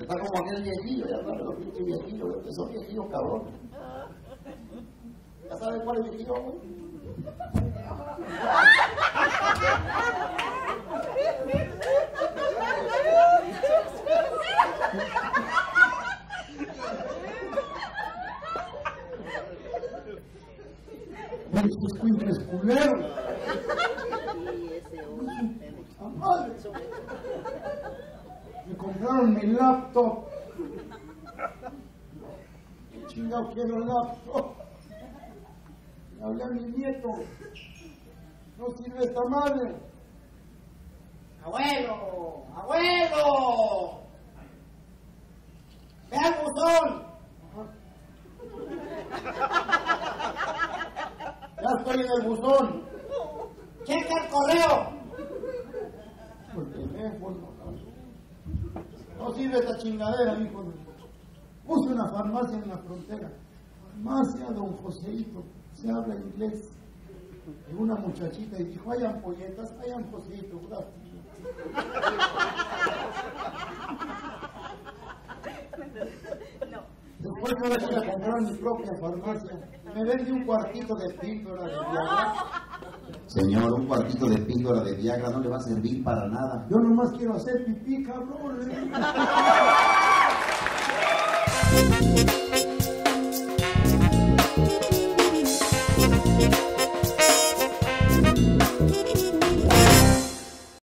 Está como aquel viejillo, ya sabes, los viejillos, los que son viejillos cabrón. ¿Ya sabes cuál es viejillo? Culeros. ¡A madre! Me compraron mi laptop. ¿Qué chingado quiero laptop? Le hablé a mi nieto. No sirve esta madre. Abuelo, abuelo. Ve al buzón. Estoy en el buzón. Checa el correo. Por teléfono. No sirve esta chingadera, hijo. Puse una farmacia en la frontera. Farmacia Don Joseito. Se habla inglés. Y una muchachita y dijo, hay ampolletas, hay Joseito, gracias. Después me voy a comprar mi propia farmacia. Me vende un cuartito de píldora de Viagra. Señor, un cuartito de píldora de Viagra no le va a servir para nada. Yo nomás quiero hacer pipí, cabrón. ¿eh?